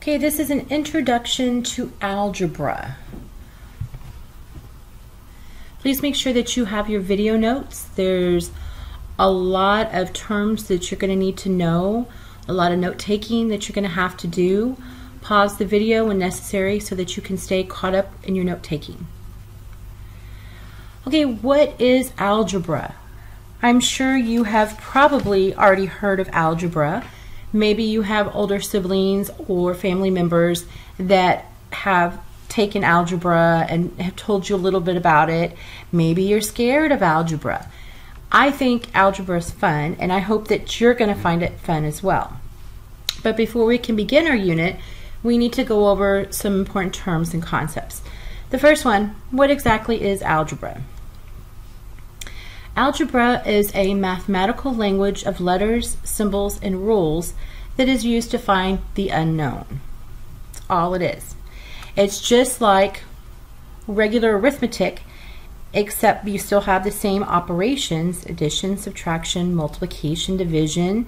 Okay, this is an introduction to algebra. Please make sure that you have your video notes. There's a lot of terms that you're going to need to know, a lot of note taking that you're going to have to do. Pause the video when necessary so that you can stay caught up in your note taking. Okay, what is algebra? I'm sure you have probably already heard of algebra. Maybe you have older siblings or family members that have taken algebra and have told you a little bit about it. Maybe you're scared of algebra. I think algebra is fun and I hope that you're going to find it fun as well. But before we can begin our unit, we need to go over some important terms and concepts. The first one, what exactly is algebra? Algebra is a mathematical language of letters, symbols, and rules that is used to find the unknown. That's all it is. It's just like regular arithmetic, except you still have the same operations addition, subtraction, multiplication, division.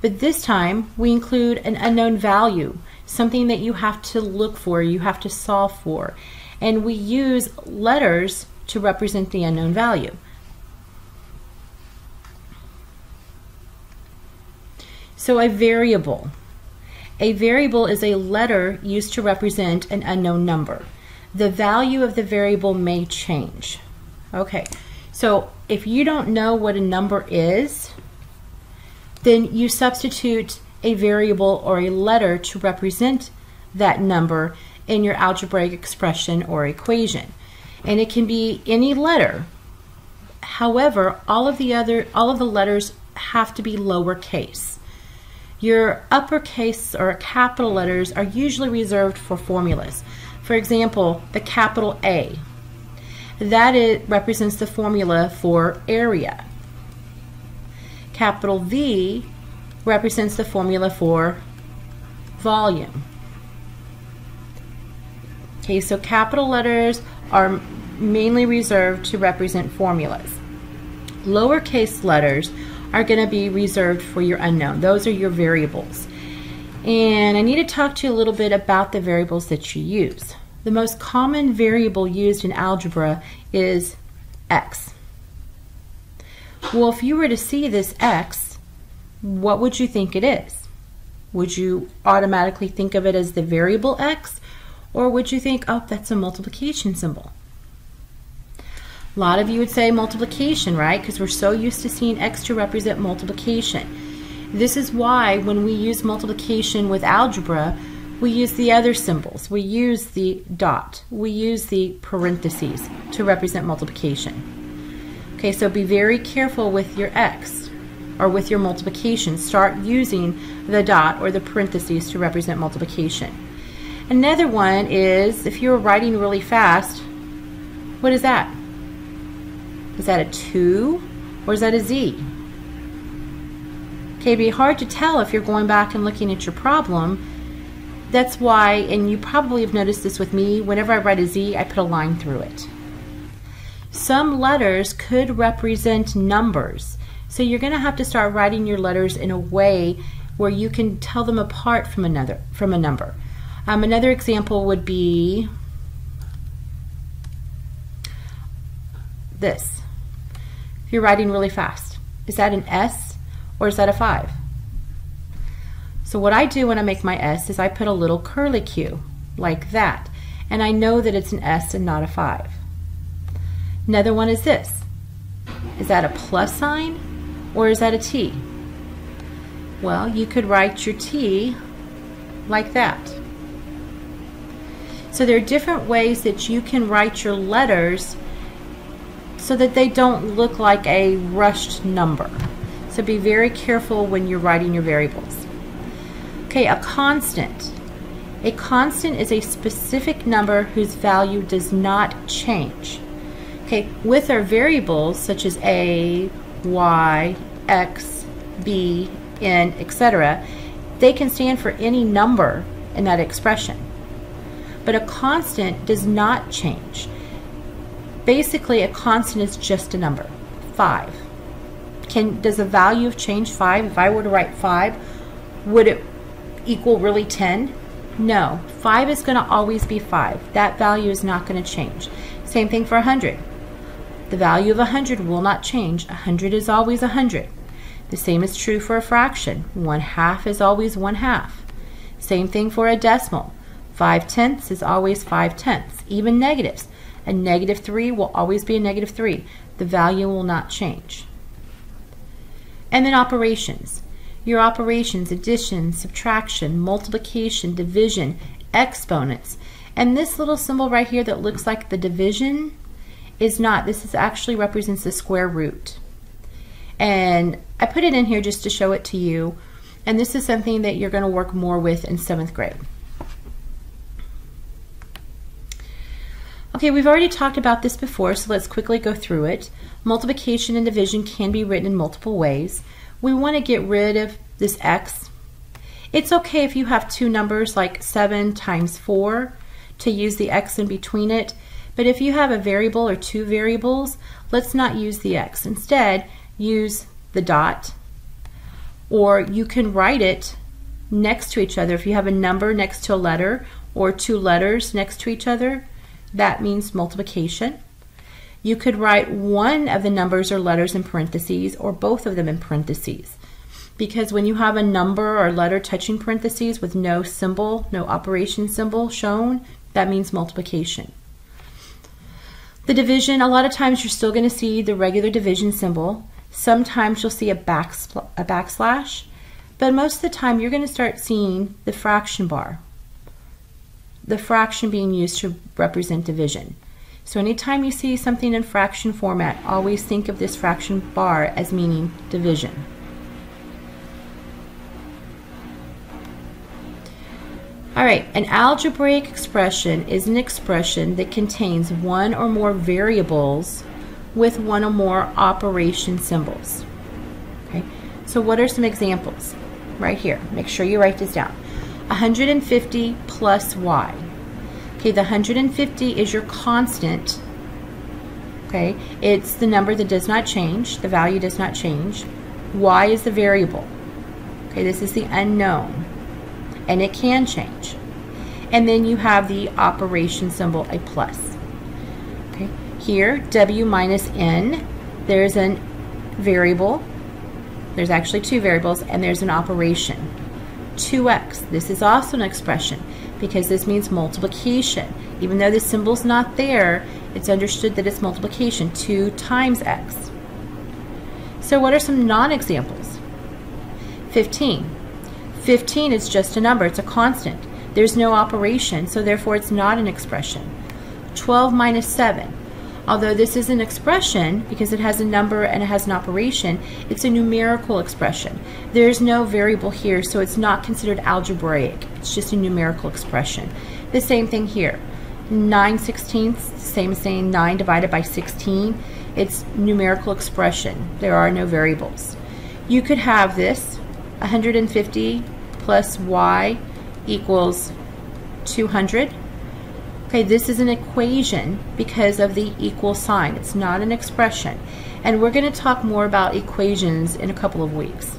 But this time we include an unknown value, something that you have to look for, you have to solve for. And we use letters to represent the unknown value. So a variable. A variable is a letter used to represent an unknown number. The value of the variable may change. Okay, so if you don't know what a number is, then you substitute a variable or a letter to represent that number in your algebraic expression or equation and it can be any letter. However, all of the other all of the letters have to be lowercase. Your uppercase or capital letters are usually reserved for formulas. For example, the capital A. That it represents the formula for area. Capital V represents the formula for volume. Okay, so capital letters are mainly reserved to represent formulas. Lowercase letters are going to be reserved for your unknown. Those are your variables. And I need to talk to you a little bit about the variables that you use. The most common variable used in algebra is x. Well, if you were to see this x, what would you think it is? Would you automatically think of it as the variable x? Or would you think, oh, that's a multiplication symbol? A lot of you would say multiplication, right? Because we're so used to seeing x to represent multiplication. This is why when we use multiplication with algebra, we use the other symbols. We use the dot. We use the parentheses to represent multiplication. Okay, so be very careful with your x or with your multiplication. Start using the dot or the parentheses to represent multiplication. Another one is if you're writing really fast, what is that? Is that a 2 or is that a Z? Okay, it'd be hard to tell if you're going back and looking at your problem. That's why, and you probably have noticed this with me, whenever I write a Z, I put a line through it. Some letters could represent numbers. So you're going to have to start writing your letters in a way where you can tell them apart from another from a number. Um, another example would be this. If you're writing really fast, is that an S or is that a 5? So what I do when I make my S is I put a little curly Q like that. And I know that it's an S and not a 5. Another one is this. Is that a plus sign or is that a T? Well, you could write your T like that. So there are different ways that you can write your letters so that they don't look like a rushed number. So be very careful when you're writing your variables. Okay, a constant. A constant is a specific number whose value does not change. Okay, with our variables such as a, y, x, b, n, etc., they can stand for any number in that expression but a constant does not change. Basically, a constant is just a number, 5. Can Does the value of change 5? If I were to write 5, would it equal really 10? No, 5 is going to always be 5. That value is not going to change. Same thing for 100. The value of 100 will not change. 100 is always 100. The same is true for a fraction. 1 half is always 1 half. Same thing for a decimal. 5 tenths is always 5 tenths. Even negatives. A negative 3 will always be a negative 3. The value will not change. And then operations. Your operations, addition, subtraction, multiplication, division, exponents. And this little symbol right here that looks like the division is not. This is actually represents the square root. And I put it in here just to show it to you. And this is something that you're going to work more with in seventh grade. Okay, we've already talked about this before, so let's quickly go through it. Multiplication and division can be written in multiple ways. We want to get rid of this x. It's okay if you have two numbers like 7 times 4 to use the x in between it, but if you have a variable or two variables, let's not use the x. Instead, use the dot, or you can write it next to each other. If you have a number next to a letter or two letters next to each other, that means multiplication. You could write one of the numbers or letters in parentheses or both of them in parentheses. Because when you have a number or letter touching parentheses with no symbol, no operation symbol shown, that means multiplication. The division, a lot of times you're still going to see the regular division symbol. Sometimes you'll see a, a backslash, but most of the time you're going to start seeing the fraction bar. The fraction being used to represent division. So anytime you see something in fraction format, always think of this fraction bar as meaning division. All right, an algebraic expression is an expression that contains one or more variables with one or more operation symbols. Okay, so what are some examples? Right here, make sure you write this down. 150 plus y. Okay, the 150 is your constant. Okay, it's the number that does not change. The value does not change. Y is the variable. Okay, this is the unknown. And it can change. And then you have the operation symbol, a plus. Okay, here, W minus N, there's a variable. There's actually two variables, and there's an operation. 2x, this is also an expression because this means multiplication. Even though the symbol's not there, it's understood that it's multiplication, 2 times x. So what are some non-examples? 15. 15 is just a number, it's a constant. There's no operation, so therefore it's not an expression. 12 minus 7. Although this is an expression, because it has a number and it has an operation, it's a numerical expression. There's no variable here, so it's not considered algebraic. It's just a numerical expression. The same thing here. 9 sixteenths, same as saying 9 divided by 16. It's numerical expression. There are no variables. You could have this, 150 plus y equals 200 Okay, this is an equation because of the equal sign. It's not an expression. And we're going to talk more about equations in a couple of weeks.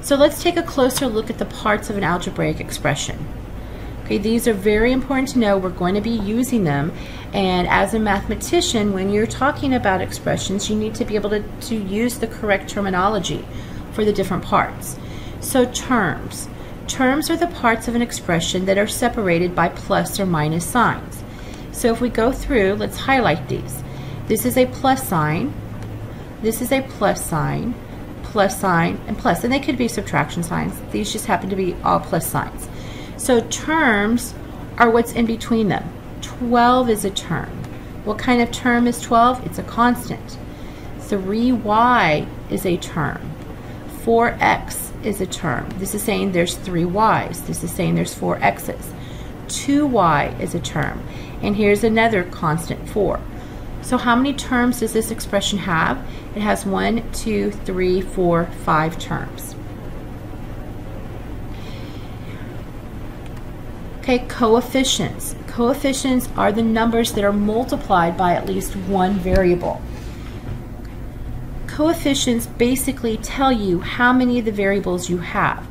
So let's take a closer look at the parts of an algebraic expression. Okay, these are very important to know. We're going to be using them. And as a mathematician, when you're talking about expressions, you need to be able to, to use the correct terminology for the different parts. So terms. Terms are the parts of an expression that are separated by plus or minus signs. So if we go through, let's highlight these. This is a plus sign, this is a plus sign, plus sign, and plus. And they could be subtraction signs. These just happen to be all plus signs. So terms are what's in between them. 12 is a term. What kind of term is 12? It's a constant. 3y is a term. 4x is a term. This is saying there's three y's. This is saying there's four x's. 2y is a term. And here's another constant, 4. So how many terms does this expression have? It has one, two, three, four, five terms. Okay, coefficients. Coefficients are the numbers that are multiplied by at least one variable. Coefficients basically tell you how many of the variables you have.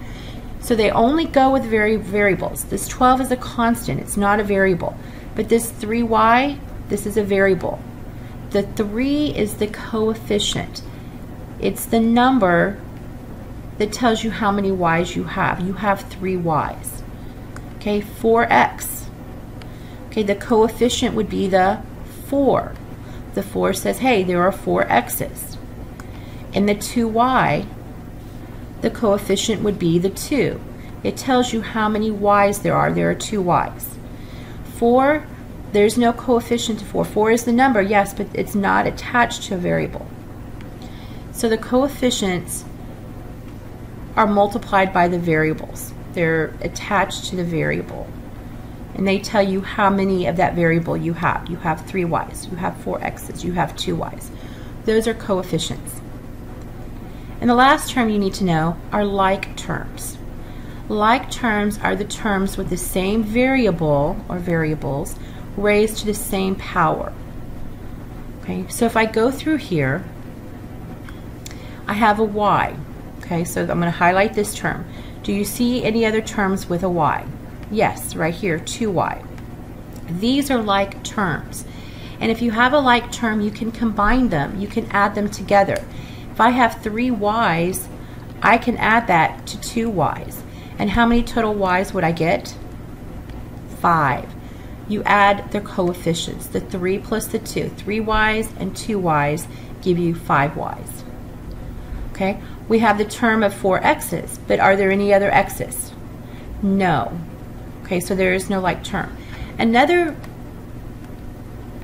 So they only go with vari variables. This 12 is a constant, it's not a variable. But this 3y, this is a variable. The 3 is the coefficient. It's the number that tells you how many y's you have. You have 3 y's. Okay, 4x. Okay, the coefficient would be the 4. The 4 says, hey, there are 4 x's. In the 2y, the coefficient would be the 2. It tells you how many y's there are. There are two y's. 4, there's no coefficient to 4. 4 is the number, yes, but it's not attached to a variable. So the coefficients are multiplied by the variables. They're attached to the variable. And they tell you how many of that variable you have. You have 3 y's, you have 4 x's, you have 2 y's. Those are coefficients. And the last term you need to know are like terms. Like terms are the terms with the same variable or variables raised to the same power. Okay, so if I go through here, I have a y. Okay, so I'm going to highlight this term. Do you see any other terms with a y? Yes, right here, 2y. These are like terms. And if you have a like term, you can combine them. You can add them together. If I have three y's, I can add that to two y's. And how many total y's would I get? Five. You add their coefficients, the 3 plus the 2. 3 y's and 2 y's give you 5 y's. Okay, we have the term of 4 x's, but are there any other x's? No. Okay, so there is no like term. Another,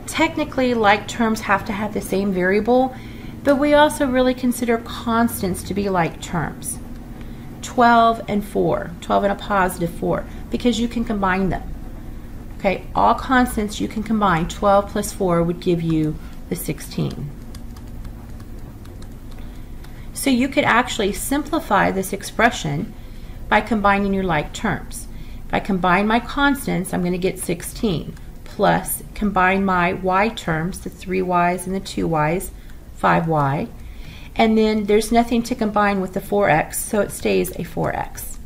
technically like terms have to have the same variable, but we also really consider constants to be like terms. 12 and 4, 12 and a positive 4, because you can combine them. Okay, all constants you can combine. 12 plus 4 would give you the 16. So you could actually simplify this expression by combining your like terms. If I combine my constants, I'm going to get 16 plus combine my y terms, the 3y's and the 2y's, 5y. And then there's nothing to combine with the 4x, so it stays a 4x.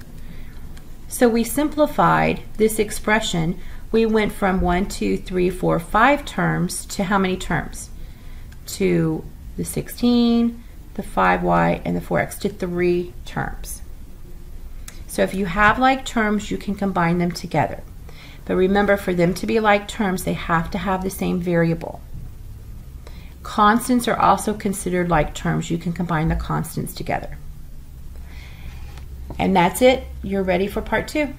So we simplified this expression. We went from 1, 2, 3, 4, 5 terms to how many terms? To the 16, the 5y, and the 4x, to three terms. So if you have like terms, you can combine them together. But remember, for them to be like terms, they have to have the same variable. Constants are also considered like terms. You can combine the constants together. And that's it. You're ready for part two.